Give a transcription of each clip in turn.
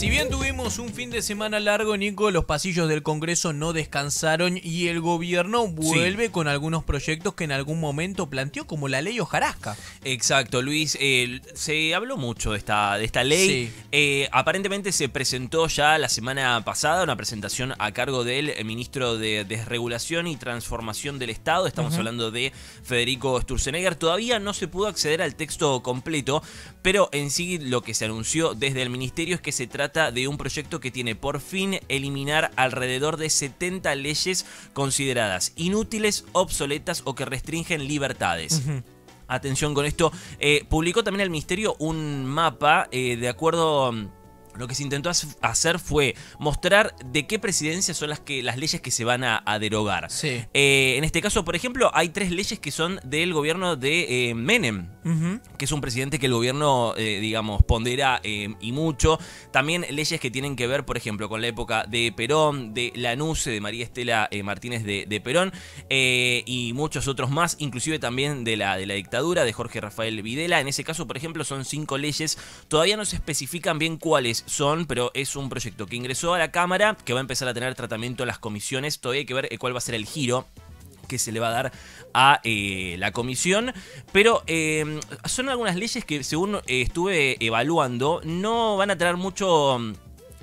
Si bien tuvimos un fin de semana largo, Nico, los pasillos del Congreso no descansaron y el gobierno vuelve con algunos proyectos que en algún momento planteó, como la ley Ojarasca. Exacto, Luis. eh, se habló mucho de esta, de esta ley. Sí. Eh, aparentemente se presentó ya la semana pasada una presentación a cargo del ministro de Desregulación y Transformación del Estado. Estamos hablando de Federico Sturzenegger. Todavía no se pudo acceder al texto completo, pero en sí lo que se anunció desde el ministerio es que se trata de un proyecto que tiene por fin eliminar alrededor de 70 leyes consideradas inútiles, obsoletas o que restringen libertades. Atención con esto. Eh, publicó también el ministerio un mapa eh, de acuerdo. mm, Lo que se intentó hac- hacer fue mostrar de qué presidencias son las, que, las leyes que se van a, a derogar. Sí. Eh, en este caso, por ejemplo, hay tres leyes que son del gobierno de eh, Que es un presidente que el gobierno, eh, digamos, pondera eh, y mucho. También leyes que tienen que ver, por ejemplo, con la época de Perón, de Lanuse, de María Estela eh, Martínez de, Perón, eh, y muchos otros más, inclusive también de la, de la dictadura de Jorge Rafael Videla. En ese caso, por ejemplo, son cinco leyes. Todavía no se especifican bien cuáles son, pero es un proyecto que ingresó a la Cámara, que va a empezar a tener tratamiento en las comisiones. Todavía hay que ver cuál va a ser el giro que se le va a dar a eh, la comisión. Pero eh, son algunas leyes que, según eh, estuve evaluando, no van a traer mucho.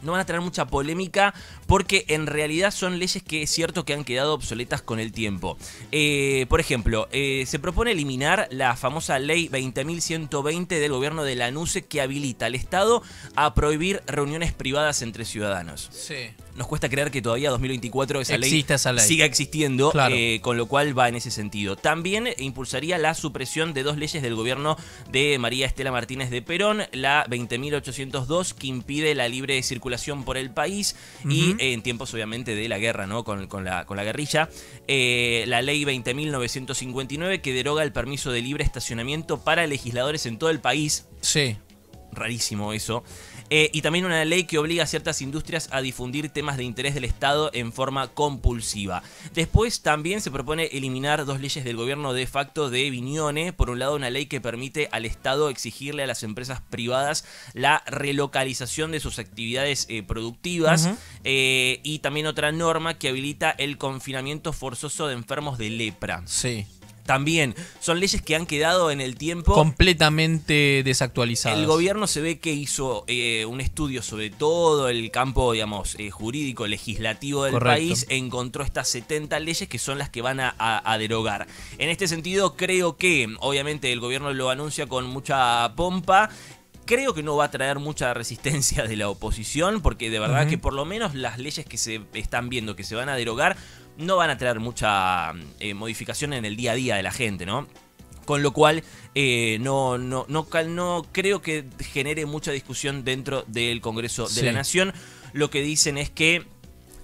No van a traer mucha polémica porque en realidad son leyes que es cierto que han quedado obsoletas con el tiempo. Eh, por ejemplo, eh, se propone eliminar la famosa ley 20.120 del gobierno de Lanuse que habilita al Estado a prohibir reuniones privadas entre ciudadanos Sí. nos cuesta creer que todavía 2024 esa ley, esa ley. siga existiendo, Claro. eh, con lo cual va en ese sentido. También impulsaría la supresión de dos leyes del gobierno de María Estela Martínez de Perón, la 20.802 que impide la libre circulación por el país y Ujú. Eh, en tiempos obviamente de la guerra, ¿no? Con, con la, con la guerrilla, eh, la ley 20.959 que deroga el permiso de libre estacionamiento para legisladores en todo el país Sí. Rarísimo eso. Eh, y también una ley que obliga a ciertas industrias a difundir temas de interés del Estado en forma compulsiva. Después también se propone eliminar dos leyes del gobierno de facto de Viñone. Por un lado, una ley que permite al Estado exigirle a las empresas privadas la relocalización de sus actividades eh, productivas. Eh, y también otra norma que habilita el confinamiento forzoso de enfermos de lepra. Sí. También son leyes que han quedado en el tiempo. Completamente desactualizadas. El gobierno se ve que hizo eh, un estudio sobre todo el campo, digamos, eh, jurídico, legislativo del Correcto. país, encontró estas 70 leyes que son las que van a, a- a derogar. En este sentido, creo que, obviamente, el gobierno lo anuncia con mucha pompa. Creo que no va a traer mucha resistencia de la oposición, porque de verdad que por lo menos las leyes que se están viendo que se van a derogar no van a traer mucha eh, modificación en el día a día de la gente, ¿no? Con lo cual, eh, no, no, no, no creo que genere mucha discusión dentro del Congreso de la Nación. Lo que dicen es que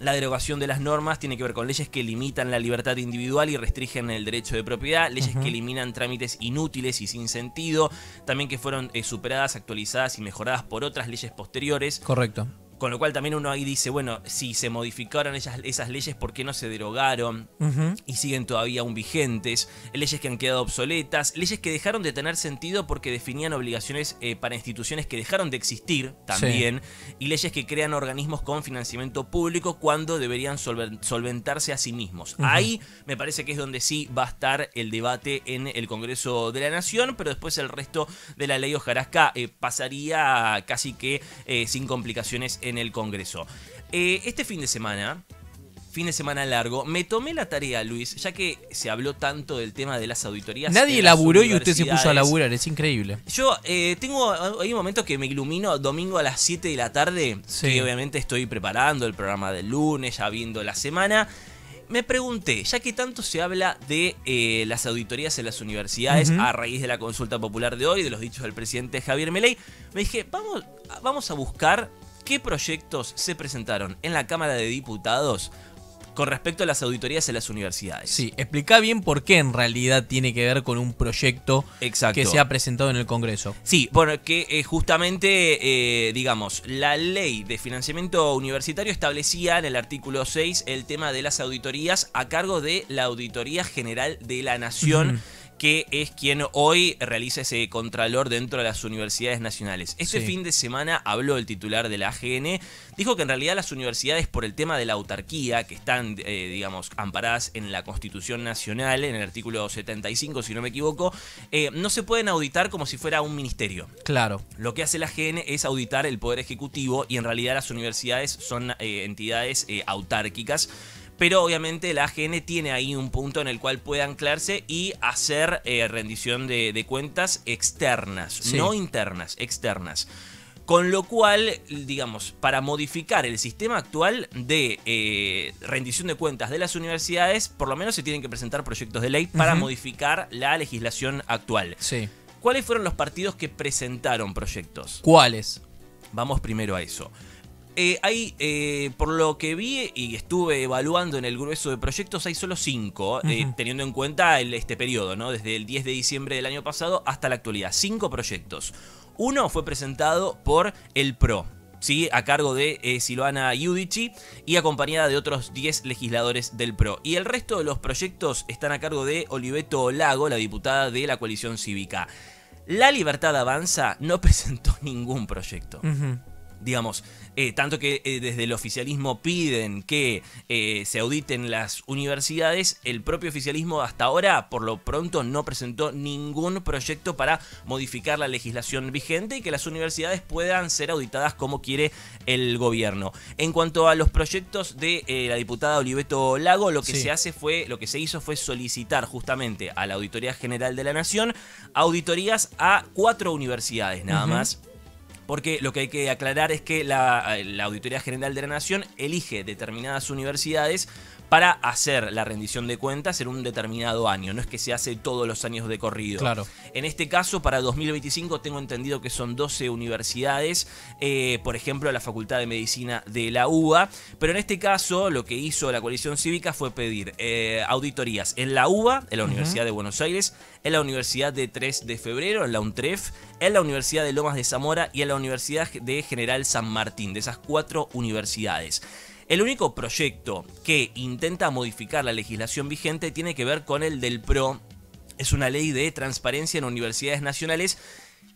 la derogación de las normas tiene que ver con leyes que limitan la libertad individual y restringen el derecho de propiedad, leyes que eliminan trámites inútiles y sin sentido, también que fueron eh, superadas, actualizadas y mejoradas por otras leyes posteriores. Correcto. Con lo cual también uno ahí dice, bueno, si se modificaron esas, esas leyes, ¿por qué no se derogaron? Y siguen todavía aún vigentes, leyes que han quedado obsoletas, leyes que dejaron de tener sentido porque definían obligaciones eh, para instituciones que dejaron de existir también, y leyes que crean organismos con financiamiento público cuando deberían solven- solventarse a sí mismos. Ahí me parece que es donde sí va a estar el debate en el Congreso de la Nación, pero después el resto de la ley Ojarasca eh, pasaría casi que eh, sin complicaciones en el Congreso. Eh, este fin de semana, fin de semana largo, me tomé la tarea, Luis, ya que se habló tanto del tema de las auditorías. Nadie en las laburó y usted se puso a laburar, es increíble. Yo eh, tengo, hay un momento que me ilumino domingo a las 7 de la tarde, Sí. que obviamente estoy preparando el programa del lunes, ya viendo la semana. Me pregunté, ya que tanto se habla de eh, las auditorías en las universidades a raíz de la consulta popular de hoy, de los dichos del presidente Javier Milei, me dije, vamos, vamos a buscar qué proyectos se presentaron en la Cámara de Diputados con respecto a las auditorías en las universidades. Sí, explica bien por qué en realidad tiene que ver con un proyecto Exacto. que se ha presentado en el Congreso. Sí, bueno, que eh, justamente, eh, digamos, la ley de financiamiento universitario establecía en el artículo 6 el tema de las auditorías a cargo de la Auditoría General de la Nación. Que es quien hoy realiza ese contralor dentro de las universidades nacionales. Este Sí. fin de semana habló el titular de la AGN, dijo que en realidad las universidades por el tema de la autarquía, que están, eh, digamos, amparadas en la Constitución Nacional, en el artículo 75, si no me equivoco, eh, no se pueden auditar como si fuera un ministerio. Claro. Lo que hace la GN es auditar el Poder Ejecutivo y en realidad las universidades son eh, entidades autárquicas. Pero obviamente la AGN tiene ahí un punto en el cual puede anclarse y hacer eh, rendición de, de cuentas externas, Sí. no internas, externas. Con lo cual, digamos, para modificar el sistema actual de eh, rendición de cuentas de las universidades, por lo menos se tienen que presentar proyectos de ley para modificar la legislación actual. Sí. ¿Cuáles fueron los partidos que presentaron proyectos? ¿Cuáles? Vamos primero a eso. Eh, hay, eh, por lo que vi y estuve evaluando en el grueso de proyectos, hay solo cinco, eh, teniendo en cuenta el- este periodo, ¿no? Desde el 10 de diciembre del año pasado hasta la actualidad. Cinco proyectos. Uno fue presentado por el PRO. ¿sí? a cargo de eh, Silvana Giudici y acompañada de otros 10 legisladores del PRO. Y el resto de los proyectos están a cargo de Oliveto Lago, la diputada de la coalición cívica. La Libertad Avanza no presentó ningún proyecto Ujú. Digamos, eh, tanto que eh, desde el oficialismo piden que eh, se auditen las universidades, el propio oficialismo hasta ahora, por lo pronto, no presentó ningún proyecto para modificar la legislación vigente y que las universidades puedan ser auditadas como quiere el gobierno. En cuanto a los proyectos de la diputada Oliveto Lago, lo que Sí. se hace fue, lo que se hizo fue solicitar justamente a la Auditoría General de la Nación auditorías a cuatro universidades nada más. Porque lo que hay que aclarar es que la, la Auditoría General de la Nación elige determinadas universidades para hacer la rendición de cuentas en un determinado año. No es que se hace todos los años de corrido. Claro. En este caso, para 2025 tengo entendido que son 12 universidades, eh, por ejemplo, la Facultad de Medicina de la UBA, pero en este caso lo que hizo la coalición cívica fue pedir eh, auditorías en la UBA, en la Universidad de Buenos Aires, en la Universidad de 3 de Febrero, en la UNTREF, en la Universidad de Lomas de Zamora y en la Universidad de General San Martín, de esas cuatro universidades. El único proyecto que intenta modificar la legislación vigente tiene que ver con el del PRO. Es una ley de transparencia en universidades nacionales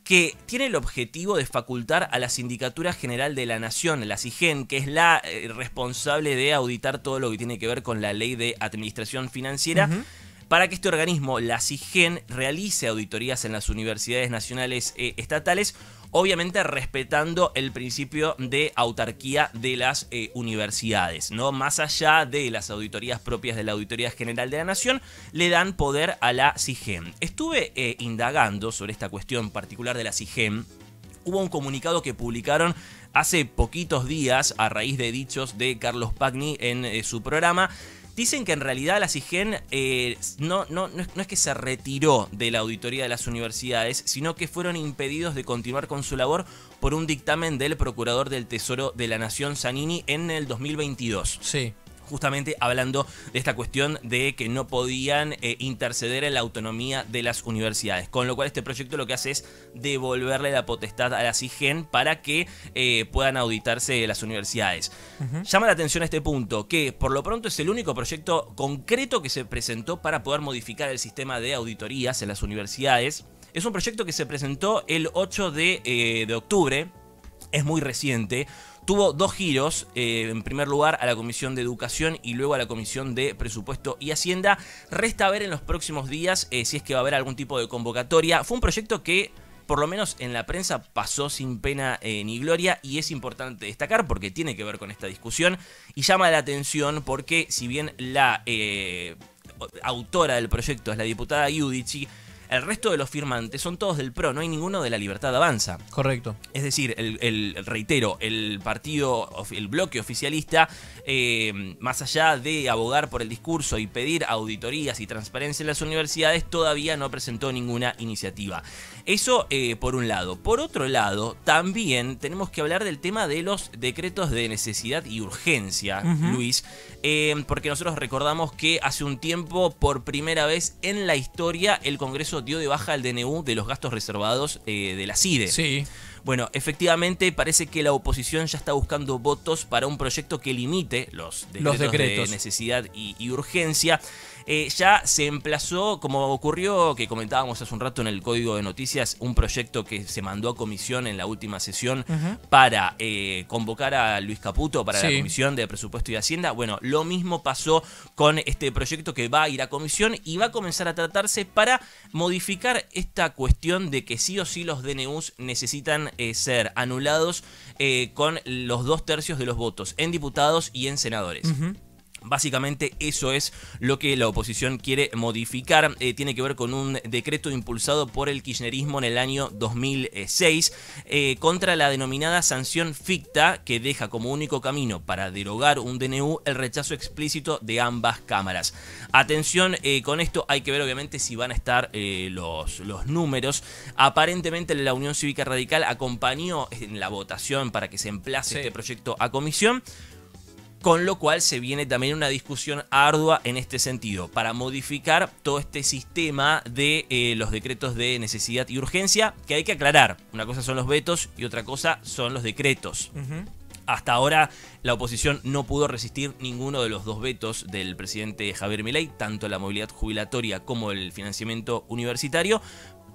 que tiene el objetivo de facultar a la Sindicatura General de la Nación, la CIGEN, que es la eh, responsable de auditar todo lo que tiene que ver con la ley de administración financiera, para que este organismo, la CIGEN, realice auditorías en las universidades nacionales eh, estatales, obviamente respetando el principio de autarquía de las eh, universidades, ¿no? Más allá de las auditorías propias de la Auditoría General de la Nación, le dan poder a la CIGEN. Estuve eh, indagando sobre esta cuestión particular de la CIGEN. Hubo un comunicado que publicaron hace poquitos días a raíz de dichos de Carlos Pagni en eh, su programa. Dicen que en realidad la CIGEN eh, no, no, no, es, no es que se retiró de la auditoría de las universidades, sino que fueron impedidos de continuar con su labor por un dictamen del Procurador del Tesoro de la Nación, Zanini, en el 2022 Sí. Justamente hablando de esta cuestión de que no podían eh, interceder en la autonomía de las universidades. Con lo cual este proyecto lo que hace es devolverle la potestad a la CIGEN para que eh, puedan auditarse las universidades. Llama la atención este punto, que por lo pronto es el único proyecto concreto que se presentó para poder modificar el sistema de auditorías en las universidades. Es un proyecto que se presentó el 8 de, eh, de octubre, es muy reciente. Tuvo dos giros, eh, en primer lugar a la Comisión de Educación y luego a la Comisión de Presupuesto y Hacienda. Resta ver en los próximos días eh, si es que va a haber algún tipo de convocatoria. Fue un proyecto que, por lo menos en la prensa, pasó sin pena eh, ni gloria y es importante destacar porque tiene que ver con esta discusión y llama la atención porque si bien la autora del proyecto es la diputada Giudici, el resto de los firmantes son todos del PRO, no hay ninguno de la Libertad Avanza. Correcto. Es decir, el, el- reitero, el partido, el bloque oficialista, eh, más allá de abogar por el discurso y pedir auditorías y transparencia en las universidades, todavía no presentó ninguna iniciativa. Eso eh, por un lado. Por otro lado, también tenemos que hablar del tema de los decretos de necesidad y urgencia, Ujú. Luis, eh, porque nosotros recordamos que hace un tiempo, por primera vez en la historia, el Congreso dio de baja el DNU de los gastos reservados eh, de la CIDE. Sí. Bueno, efectivamente parece que la oposición ya está buscando votos para un proyecto que limite los decretos, de necesidad y urgencia. Eh, ya se emplazó, como ocurrió, que comentábamos hace un rato en el código de noticias, un proyecto que se mandó a comisión en la última sesión para eh, convocar a Luis Caputo para la comisión de presupuesto y hacienda. Bueno, lo mismo pasó con este proyecto que va a ir a comisión y va a comenzar a tratarse para modificar esta cuestión de que sí o sí los DNUs necesitan eh, ser anulados con los dos tercios de los votos en diputados y en senadores. Básicamente eso es lo que la oposición quiere modificar. Eh, tiene que ver con un decreto impulsado por el kirchnerismo en el año 2006 eh, contra la denominada sanción ficta que deja como único camino para derogar un DNU el rechazo explícito de ambas cámaras. Atención eh, con esto, hay que ver obviamente si van a estar los, los números. Aparentemente la Unión Cívica Radical acompañó en la votación para que se emplace este proyecto a comisión. Con lo cual se viene también una discusión ardua en este sentido, para modificar todo este sistema de eh, los decretos de necesidad y urgencia, que hay que aclarar. Una cosa son los vetos y otra cosa son los decretos. Hasta ahora la oposición no pudo resistir ninguno de los dos vetos del presidente Javier Milei, tanto la movilidad jubilatoria como el financiamiento universitario,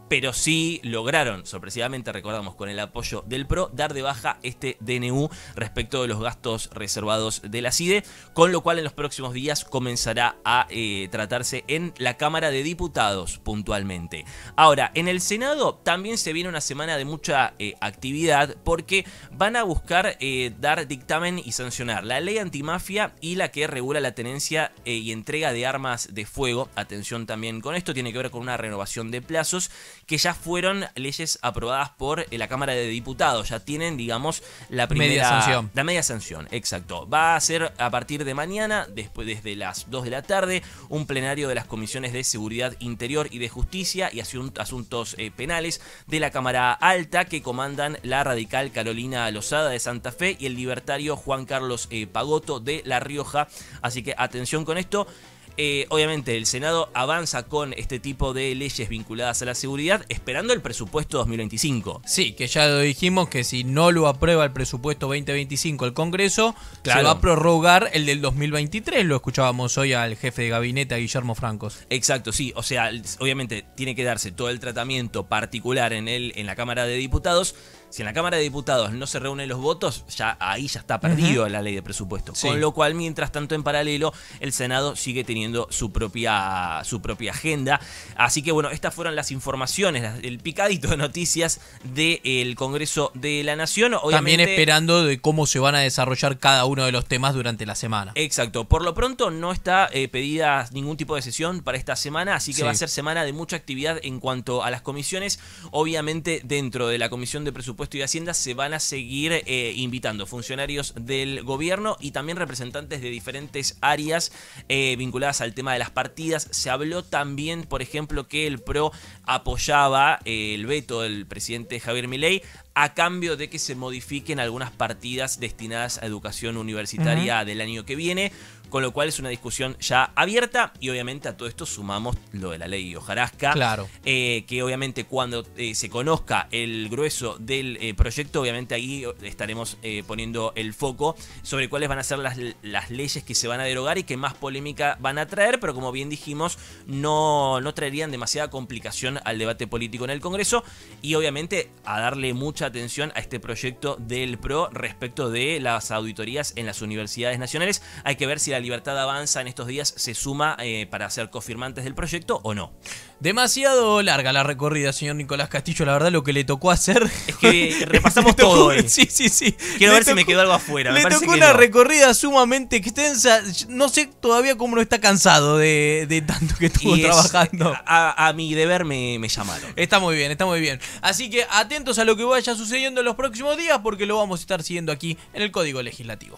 pero sí lograron, sorpresivamente recordamos con el apoyo del PRO, dar de baja este DNU respecto de los gastos reservados de la CIDE, con lo cual en los próximos días comenzará a eh, tratarse en la Cámara de Diputados puntualmente. Ahora, en el Senado también se viene una semana de mucha eh, actividad porque van a buscar eh, dar dictamen y sancionar la ley antimafia y la que regula la tenencia y entrega de armas de fuego. Atención también con esto, tiene que ver con una renovación de plazos que ya fueron leyes aprobadas por eh, la Cámara de Diputados. Ya tienen, digamos, la primera... Media sanción. La media sanción, exacto. Va a ser a partir de mañana, después desde las 2 de la tarde, un plenario de las comisiones de Seguridad Interior y de Justicia y Asuntos eh, Penales de la Cámara Alta que comandan la radical Carolina Lozada de Santa Fe y el libertario Juan Carlos eh, Pagoto de La Rioja. Así que atención con esto. Eh, obviamente el Senado avanza con este tipo de leyes vinculadas a la seguridad esperando el presupuesto 2025. Sí, que ya lo dijimos que si no lo aprueba el presupuesto 2025 el Congreso, se va a prorrogar el del 2023. Lo escuchábamos hoy al jefe de gabinete, a Guillermo Francos. Exacto, sí. O sea, obviamente tiene que darse todo el tratamiento particular en, el, en la Cámara de Diputados si en la Cámara de Diputados no se reúnen los votos, ya ahí ya está perdido la ley de presupuesto. Con lo cual, mientras tanto, en paralelo, el Senado sigue teniendo su propia, su propia agenda. Así que bueno, estas fueron las informaciones, el picadito de noticias del Congreso de la Nación. También esperando de cómo se van a desarrollar cada uno de los temas durante la semana. Exacto. Por lo pronto no está eh, pedida ningún tipo de sesión para esta semana, así que va a ser semana de mucha actividad en cuanto a las comisiones. Obviamente dentro de la Comisión de Presupuesto y Hacienda se van a seguir eh, invitando. Funcionarios del gobierno y también representantes de diferentes áreas eh, vinculadas al tema de las partidas. Se habló también, por ejemplo, que el PRO apoyaba eh, el veto del presidente Javier Milei a cambio de que se modifiquen algunas partidas destinadas a educación universitaria del año que viene con lo cual es una discusión ya abierta y obviamente a todo esto sumamos lo de la ley hojarasca, claro. Eh, que obviamente cuando eh, se conozca el grueso del eh, proyecto, obviamente ahí estaremos poniendo el foco sobre cuáles van a ser las, las, leyes que se van a derogar y que más polémica van a traer, pero como bien dijimos, no, no traerían demasiada complicación al debate político en el Congreso y obviamente a darle mucha atención a este proyecto del PRO respecto de las auditorías en las universidades nacionales. Hay que ver si la Libertad Avanza en estos días se suma eh, para ser confirmantes del proyecto o no. Demasiado larga la recorrida, señor Nicolás Castillo. La verdad, lo que le tocó hacer. Es que repasamos todo. Sí, sí, sí. Quiero ver si me quedó algo afuera. Le tocó una recorrida sumamente extensa. No sé todavía cómo no está cansado de, tanto que estuvo trabajando. A, mi deber me, me llamaron. Está muy bien, está muy bien. Así que atentos a lo que vaya sucediendo en los próximos días, porque lo vamos a estar siguiendo aquí en el Código Legislativo.